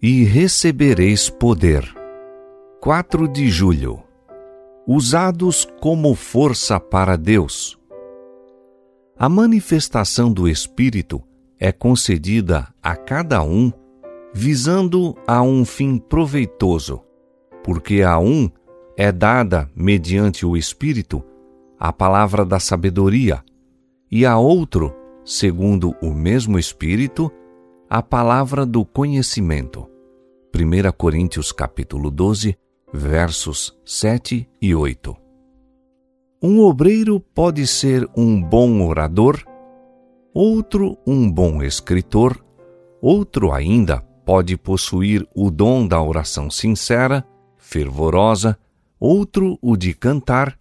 e recebereis poder. 4 de julho. Usados como força para Deus. A manifestação do Espírito é concedida a cada um visando a um fim proveitoso, porque a um é dada, mediante o Espírito, a palavra da sabedoria, e a outro, segundo o mesmo Espírito, a palavra do conhecimento. 1 Coríntios capítulo 12, versos 7 e 8. Um obreiro pode ser um bom orador, outro um bom escritor, outro ainda pode possuir o dom da oração sincera, fervorosa, outro o de cantar,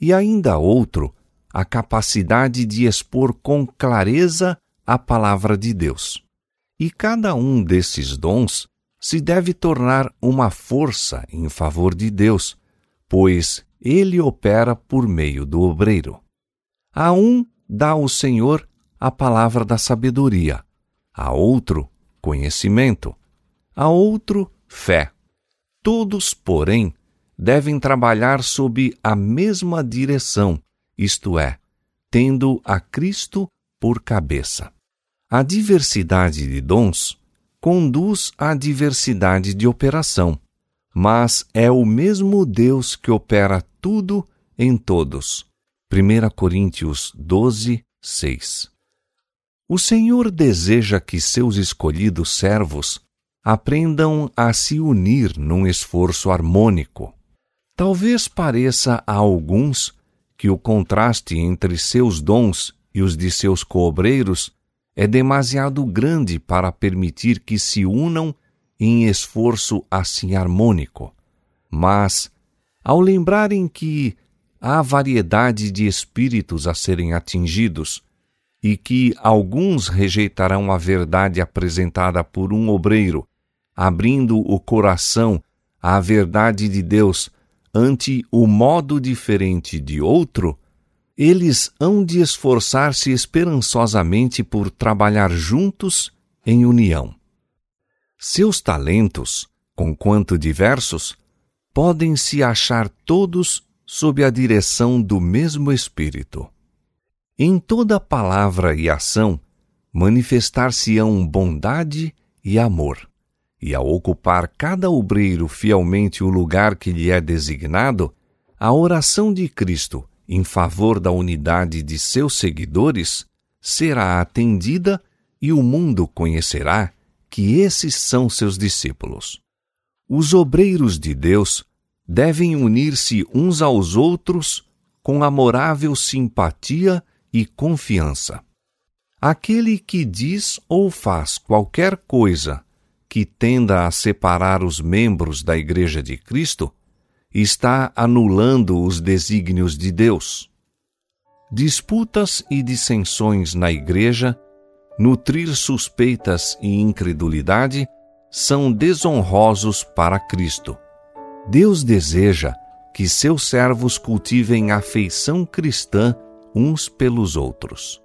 e ainda outro a capacidade de expor com clareza a palavra de Deus. E cada um desses dons se deve tornar uma força em favor de Deus, pois ele opera por meio do obreiro. A um dá o Senhor a palavra da sabedoria, a outro, conhecimento, a outro, fé. Todos, porém, devem trabalhar sob a mesma direção, isto é, tendo a Cristo por cabeça. A diversidade de dons conduz à diversidade de operação, mas é o mesmo Deus que opera tudo em todos. 1 Coríntios 12, 6. O Senhor deseja que seus escolhidos servos aprendam a se unir num esforço harmônico. Talvez pareça a alguns que o contraste entre seus dons e os de seus coobreiros é demasiado grande para permitir que se unam em esforço assim harmônico. Mas, ao lembrarem que há variedade de espíritos a serem atingidos e que alguns rejeitarão a verdade apresentada por um obreiro, abrindo o coração à verdade de Deus ante o modo diferente de outro, eles hão de esforçar-se esperançosamente por trabalhar juntos em união. Seus talentos, conquanto diversos, podem se achar todos sob a direção do mesmo Espírito. Em toda palavra e ação, manifestar-se-ão bondade e amor. E ao ocupar cada obreiro fielmente o lugar que lhe é designado, a oração de Cristo em favor da unidade de seus seguidores será atendida e o mundo conhecerá que esses são seus discípulos. Os obreiros de Deus devem unir-se uns aos outros com amorável simpatia e confiança. Aquele que diz ou faz qualquer coisa que tenda a separar os membros da Igreja de Cristo está anulando os desígnios de Deus. Disputas e dissensões na Igreja, nutrir suspeitas e incredulidade são desonrosos para Cristo. Deus deseja que seus servos cultivem afeição cristã uns pelos outros.